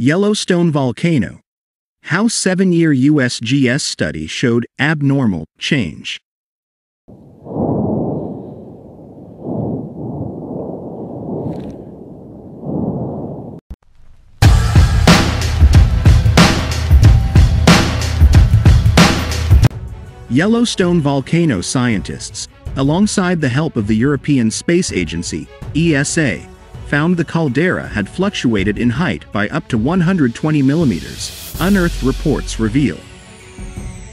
Yellowstone Volcano. How seven-year USGS study showed abnormal change. Yellowstone volcano scientists, alongside the help of the European Space Agency, ESA, found the caldera had fluctuated in height by up to 120 millimeters, unearthed reports reveal.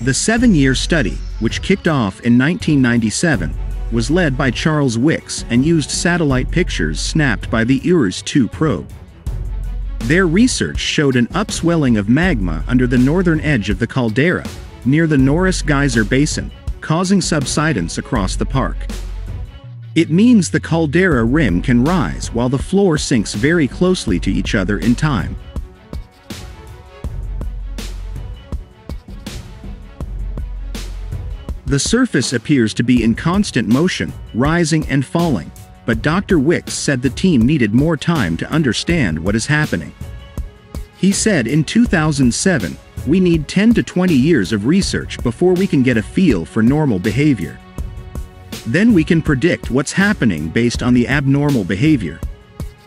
The seven-year study, which kicked off in 1997, was led by Charles Wicks and used satellite pictures snapped by the ERS-2 probe. Their research showed an upswelling of magma under the northern edge of the caldera, near the Norris Geyser Basin, causing subsidence across the park. It means the caldera rim can rise while the floor sinks very closely to each other in time. The surface appears to be in constant motion, rising and falling, but Dr. Wicks said the team needed more time to understand what is happening. He said in 2007, we need 10 to 20 years of research before we can get a feel for normal behavior. Then we can predict what's happening based on the abnormal behavior.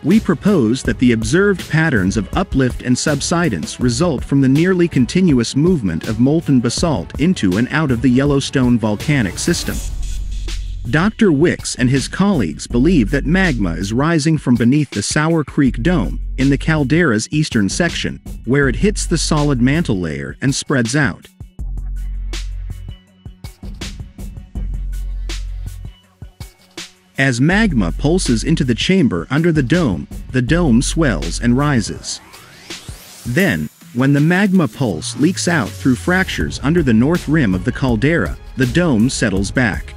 We propose that the observed patterns of uplift and subsidence result from the nearly continuous movement of molten basalt into and out of the Yellowstone volcanic system. Dr. Wicks and his colleagues believe that magma is rising from beneath the Sour Creek Dome in the caldera's eastern section, where it hits the solid mantle layer and spreads out. As magma pulses into the chamber under the dome, the dome swells and rises. Then, when the magma pulse leaks out through fractures under the north rim of the caldera, the dome settles back.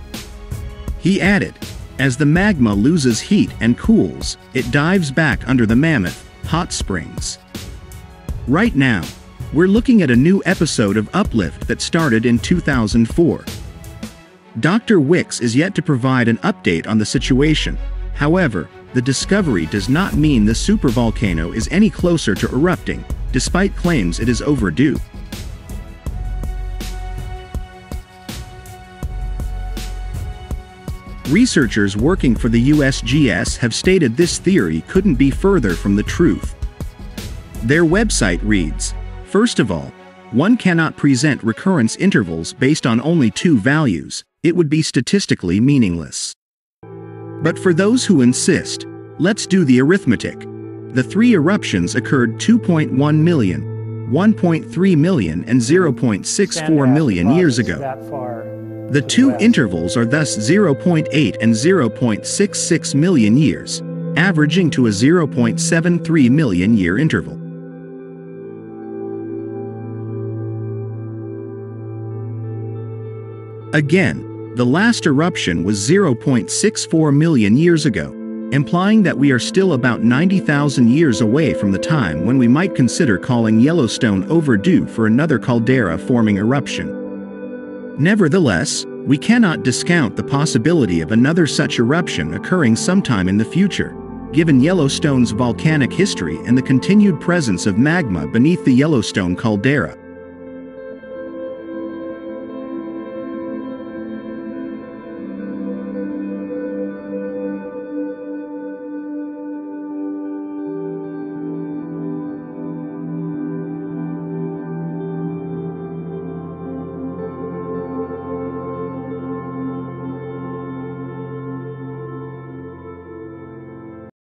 He added, as the magma loses heat and cools, it dives back under the Mammoth Hot Springs. Right now, we're looking at a new episode of Uplift that started in 2004. Dr. Wicks is yet to provide an update on the situation. However, the discovery does not mean the supervolcano is any closer to erupting, despite claims it is overdue. Researchers working for the USGS have stated this theory couldn't be further from the truth. Their website reads, First of all, one cannot present recurrence intervals based on only two values, it would be statistically meaningless. But for those who insist, let's do the arithmetic. The three eruptions occurred 2.1 million, 1.3 million and 0.64 million years ago. The two intervals are thus 0.8 and 0.66 million years, averaging to a 0.73 million year interval. Again, the last eruption was 0.64 million years ago, implying that we are still about 90,000 years away from the time when we might consider calling Yellowstone overdue for another caldera-forming eruption. Nevertheless, we cannot discount the possibility of another such eruption occurring sometime in the future, given Yellowstone's volcanic history and the continued presence of magma beneath the Yellowstone caldera.